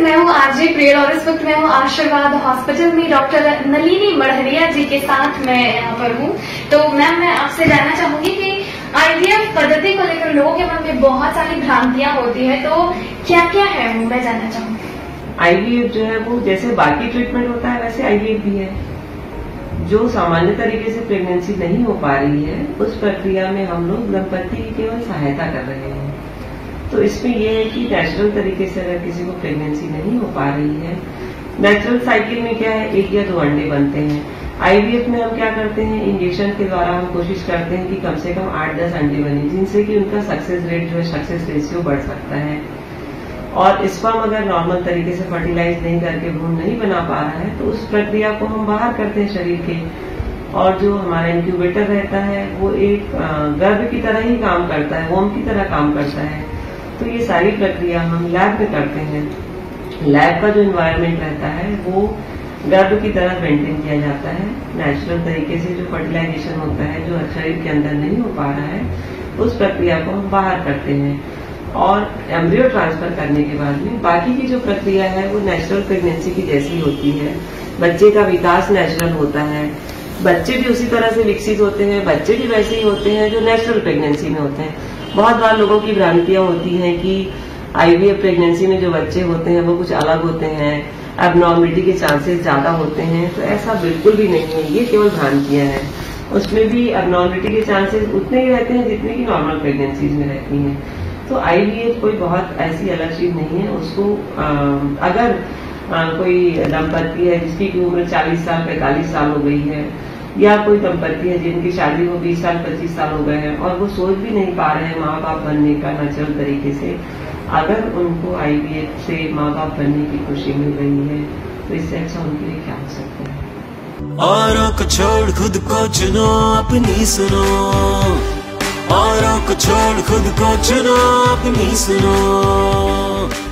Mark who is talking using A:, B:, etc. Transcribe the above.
A: RJ Priyal और इस वक्त मैं हूँ आशीर्वाद हॉस्पिटल में डॉक्टर नलिनी मढ़रिया जी के साथ मैं यहाँ पर हूँ। तो मैम, मैं आपसे जानना चाहूँगी कि आईवीएफ पद्धति को लेकर लोगों के मन में बहुत सारी भ्रांतियाँ होती है तो क्या क्या है वो मैं जानना चाहूँगी।
B: आईवीएफ जो है वो जैसे बाकी ट्रीटमेंट होता है, वैसे आईवीएफ भी है। जो सामान्य तरीके से प्रेगनेंसी नहीं हो पा रही है, उस प्रक्रिया में हम लोग दंपति की केवल सहायता कर रहे हैं। तो इसमें यह है कि नेचुरल तरीके से अगर किसी को प्रेगनेंसी नहीं हो पा रही है नेचुरल साइकिल में क्या है? एक या दो अंडे बनते हैं। आईवीएफ में हम क्या करते हैं? इंजेक्शन के द्वारा हम कोशिश करते हैं कि कम से कम आठ, दस अंडे बने, जिनसे कि उनका सक्सेस रेट जो है सक्सेस रेशियो बढ़ सकता है। और स्पर्म अगर नॉर्मल तरीके से फर्टिलाइज नहीं करके भ्रूण नहीं बना पा रहा है तो उस प्रक्रिया को हम बाहर करते हैं शरीर के। और जो हमारा इंक्यूबेटर रहता है, वो एक गर्भ की तरह ही काम करता है वोम की तरह काम करता है। तो ये सारी प्रक्रिया हम लैब में करते हैं। लैब का जो इन्वायरमेंट रहता है, वो गर्भ की तरह मेंटेन किया जाता है। नेचुरल तरीके से जो फर्टिलाइजेशन होता है, जो शरीर के अंदर नहीं हो पा रहा है, उस प्रक्रिया को हम बाहर करते हैं। और एम्ब्रियो ट्रांसफ़र करने के बाद में बाकी की जो प्रक्रिया है, वो नेचुरल प्रेगनेंसी की जैसी होती है। बच्चे का विकास नेचुरल होता है। बच्चे भी उसी तरह से विकसित होते हैं, बच्चे भी वैसे ही होते हैं जो नेचुरल प्रेगनेंसी में होते हैं। बहुत बार लोगों की भ्रांतियाँ होती हैं कि आईवीएफ प्रेगनेंसी में जो बच्चे होते हैं वो कुछ अलग होते हैं एबनॉर्मिलिटी के चांसेस ज़्यादा होते हैं तो ऐसा बिल्कुल भी नहीं है ये केवल भ्रांतियाँ हैं। उसमें भी एबनॉर्मिलिटी के चांसेस उतने ही रहते हैं जितने की नॉर्मल प्रेगनेंसीज में रहती हैं। तो आईवीएफ कोई बहुत ऐसी अलग चीज़ नहीं है उसको आ, अगर आ, कोई दंपत्ति है जिसकी उम्र 40 साल 45 साल हो गई है या कोई दंपति है जिनकी शादी को 20 साल 25 साल हो गए हैं और वो सोच भी नहीं पा रहे हैं माँ बाप बनने का नेचुरल तरीके से। अगर उनको आईवीएफ से माँ बाप बनने की खुशी मिल रही है तो इससे अच्छा उनके लिए क्या हो सकता है?
C: औरों छोड़ खुद को चुनो, अपनी सुनो। औरों छोड़ खुद को चुनो, अपनी सुनो।